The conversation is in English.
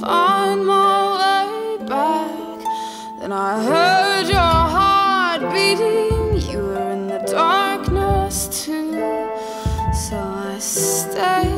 find my way back. Then I heard your heart beating, you were in the darkness too. So I stayed.